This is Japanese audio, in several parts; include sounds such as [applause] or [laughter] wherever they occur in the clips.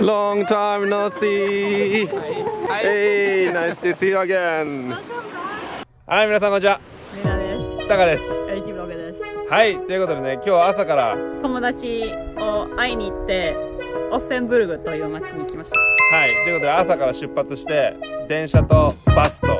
Long time no see. Hey, nice to see you again. はい、皆さんこんにちは。みなです。タカです。LT ブログです。はい、ということでね、今日は朝から、友達を会いに行って、オッフェンブルグという町に来ましはい、ということで朝から出発して、電車とバスとた。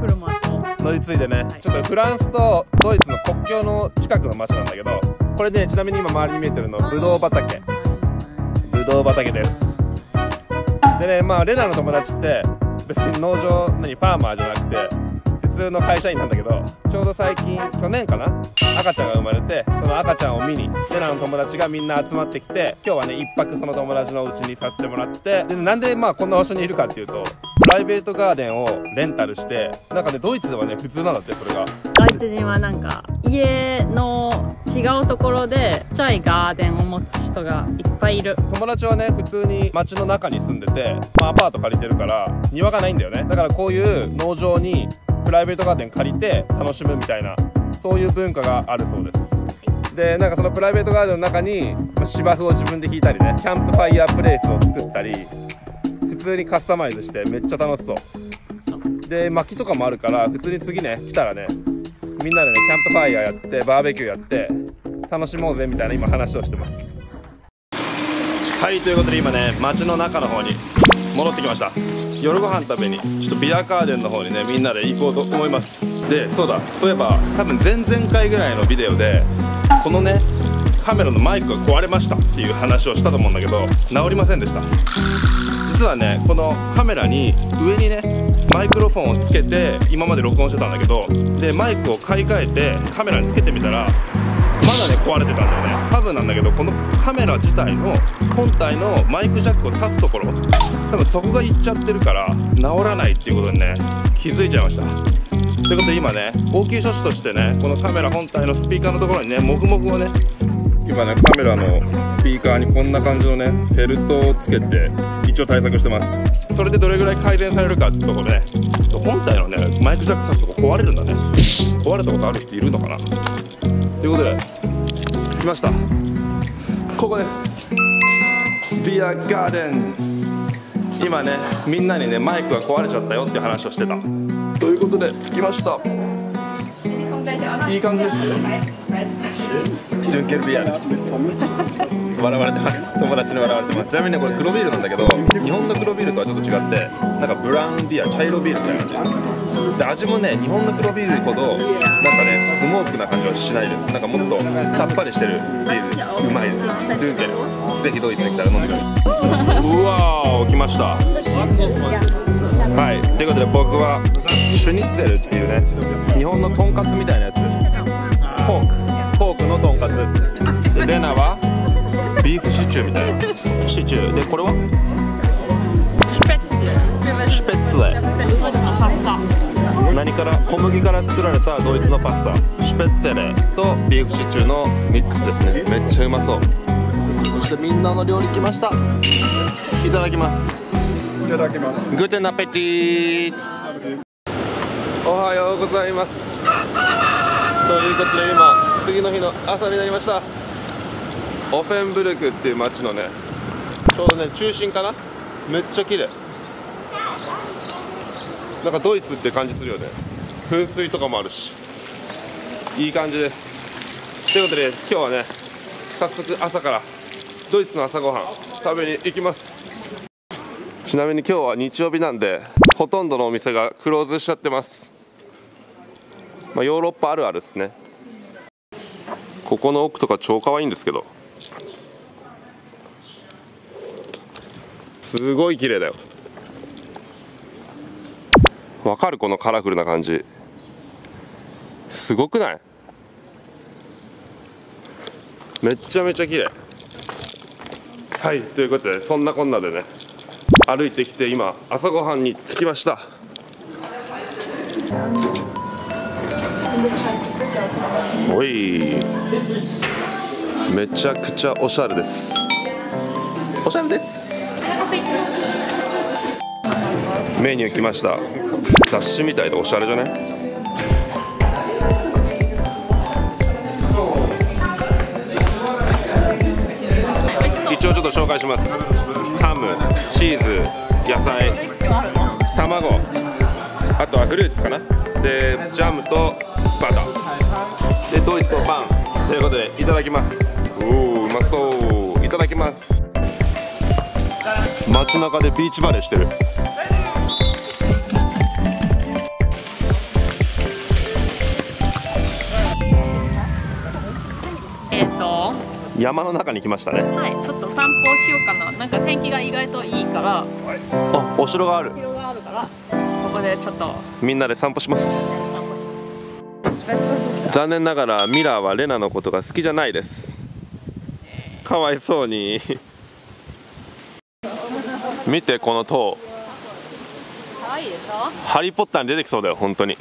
車と。乗り継いでね、はいちょっとフランスとドイツの国境の近くの町なんだけど、これね、ちなみに今周りに見えてるの、ブドウ畑。ブドウ畑です。でね、まあ、レナの友達って、別に農場、何、ファーマーじゃなくて、通の会社員なんだけど、ちょうど最近、去年かな？赤ちゃんが生まれて、その赤ちゃんを見に、レナの友達がみんな集まってきて、今日はね、一泊その友達の家にさせてもらって、で、なんでまあこんな場所にいるかっていうと、プライベートガーデンをレンタルして、なんかね、ドイツではね、普通なんだって、それが。ドイツ人はなんか、家の違うところで、ちっちゃいガーデンを持つ人がいっぱいいる。友達はね普通に街の中に住んでて、まあ、アパート借りてるから庭がないんだよねだからこういう農場にプライベートガーデン借りて楽しむみたいなそういう文化があるそうですでなんかそのプライベートガーデンの中に芝生を自分で引いたりねキャンプファイヤープレイスを作ったり普通にカスタマイズしてめっちゃ楽しそう。で薪とかもあるから普通に次ね来たらねみんなでねキャンプファイヤーやってバーベキューやって楽しもうぜみたいな今話をしてますはいということで今ね街の中の方に戻ってきました。夜ご飯食べにちょっとビアガーデンの方にねみんなで行こうと思います。でそうだそういえば多分前々回ぐらいのビデオでこのねカメラのマイクが壊れましたっていう話をしたと思うんだけど治りませんでした。実はねこのカメラに上にねマイクロフォンをつけて今まで録音してたんだけどでマイクを買い替えてカメラにつけてみたらね壊れてたんだよね。多分なんだけどこのカメラ自体の本体のマイクジャックを挿すところ多分そこがいっちゃってるから治らないっていうことにね気づいちゃいました。ということで今ね応急処置としてねこのカメラ本体のスピーカーのところにねモフモフをね今ねカメラのスピーカーにこんな感じのねフェルトをつけて一応対策してます。それでどれぐらい改善されるかってところで本体のねマイクジャック挿すとこ壊れるんだね。壊れたことある人いるのかな。ということで着きました。ここです。ビアガーデン今ねみんなにねマイクが壊れちゃったよっていう話をしてた。ということで着きました。いい感じですジュンケルビアです笑われてます。友達に笑われてます。ちなみにねこれ黒ビールなんだけど日本の黒ビールとはちょっと違ってなんかブラウンビア茶色ビールみたいな感じ。で味もね日本の黒ビールほどなんかねスモークな感じはしないです。なんかもっとさっぱりしてるビール。うまいです。ジュンケ。ルぜひドイツに来たら飲んでくださいうわー来ました。はい。ということで僕はシュニッツェルっていうね日本のとんかつみたいなやつです。ポークのとんかつ。でレナはビーフシチューみたいな。シチュー。でこれは？シュペッツ。シュペッツェ。何から？小麦から作られたドイツのパスタ。シュペッツェレとビーフシチューのミックスですね。めっちゃうまそう。そしてみんなの料理来ました。いただきます。いただきます。グーテンアペティー。おはようございます。ということで今次の日の朝になりました。オフェンブルクっていう街のね。ちょうどね中心かな。めっちゃ綺麗。なんかドイツって感じするよね。噴水とかもあるし。いい感じです。ということで今日はね早速朝からドイツの朝ごはん食べに行きます。ちなみに今日は日曜日なんでほとんどのお店がクローズしちゃってます、まあ、ヨーロッパあるあるですねここの奥とか超可愛いんですけど。すごい綺麗だよ。わかるこのカラフルな感じ。すごくない？めっちゃめちゃ綺麗。はいということでそんなこんなでね歩いてきて今朝ごはんに着きました。おい。めちゃくちゃおしゃれです。おしゃれです。メニュー来ました。雑誌みたいでおしゃれじゃね？一応ちょっょっと紹介します。ハムチーズ野菜卵あとはフルーツかな。でジャムとバター。でドイツのパン。ということでいただきます。おおうまそう。いただきます。街中でビーチバレーしてる。えっ、と山の中に来ましたね。はいちょっと散歩しようかな。なんか天気が意外といいから。あお城がある。広があるからでちょっと。みんなで散歩します。残念ながらミラーはレナのことが好きじゃないです。かわいそうに。見てこの塔。可愛いでしょ？ハリー・ポッターに出てきそうだよ本当に。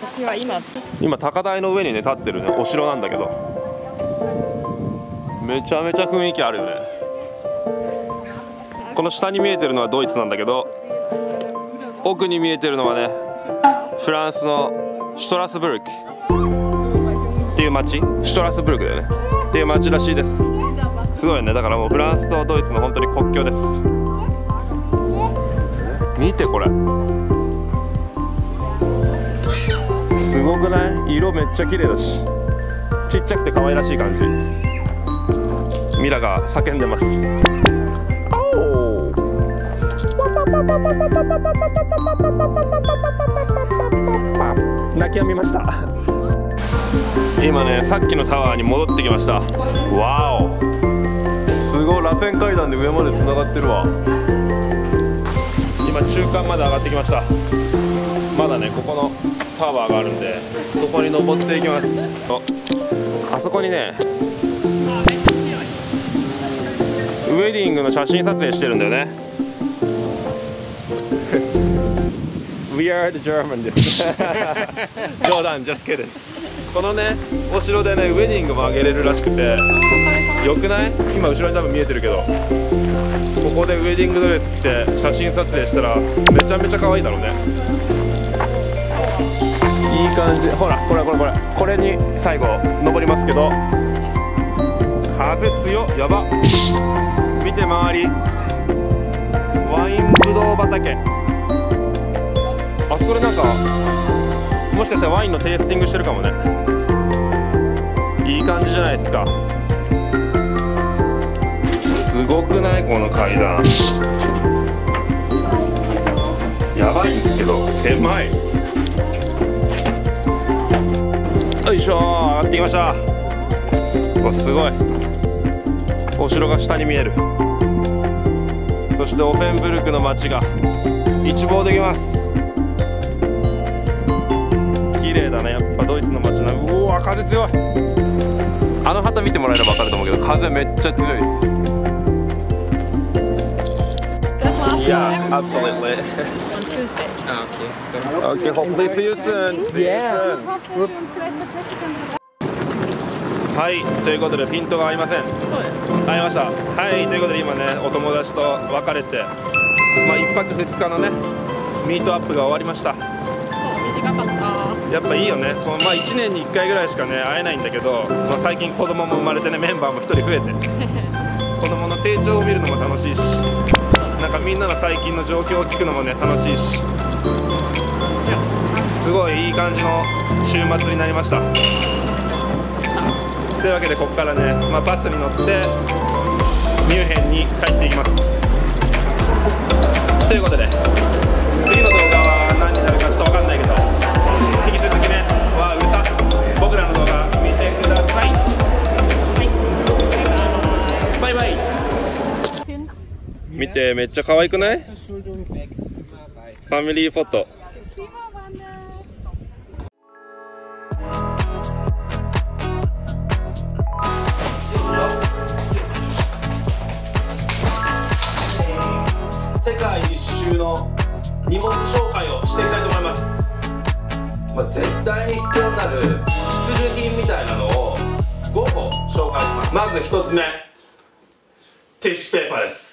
私は今。今高台の上にね立ってるね。お城なんだけど。めちゃめちゃ雰囲気あるよね。この下に見えてるのはドイツなんだけど奥に見えてるのはねフランスのシュトラスブルク。っていう町シュトラスブルクだよね。っていう町らしいです。すごいよね。だからもうフランスとドイツの本当に国境です。見てこれ。すごくない？色めっちゃ綺麗だし。ちっちゃくて可愛らしい感じ。ミラが叫んでます。泣き止みました。今ねさっきのタワーに戻ってきました。わおすごい螺旋階段で上までつながってるわ。今中間まで上がってきました。まだねここのタワーがあるんでここに登っていきます。ああそこにねウェディングの写真撮影してるんだよね We are the German. です冗談 just kidding. このねお城でねウェディングもあげれるらしくて。よくない？今後ろに多分見えてるけど。ここでウェディングドレス着て写真撮影したらめちゃめちゃ可愛いだろうね。いい感じ。ほらこれこれこれ。これに最後登りますけど。風強やば。見て周り。ワインブドウ畑。あそこでなんかもしかしたらワインのテイスティングしてるかもね。いい感じじゃないですか。すごくない？この階段。やばいんですけど狭い。よいしょ上がってきました。おすごい。お城が下に見える。そしてオフェンブルクの街が一望できます。麗だねやっぱドイツの街なうわ風強いあの旗見てもらえれば分かると思うけど風めっちゃ強いですいや absolutely on Tuesday [laughs] Okay, hopefully see you soon. See you soon. はい、ということでピントが合いません。そうです合いました。はい、ということで今ね、お友達と別れて、まあ一泊二日のね、ミートアップが終わりました。やっぱいいよね。このまあ一年に一回ぐらいしかね会えないんだけど、まあ最近子供も生まれてねメンバーも一人増えて、[laughs] 子供の成長を見るのも楽しいし、なんかみんなの最近の状況を聞くのもね楽しいし、いやすごいいい感じの週末になりました。というわけでここからね、まあ、バスに乗ってミュンヘンに帰っていきますということで見てめっちゃ可愛くない？ファミリーフォト。世界一周の荷物紹介をしていきたいと思います、まあ、絶対に必要になる必需品みたいなのを5個紹介します。まず1つ目。ティッシュペーパーです。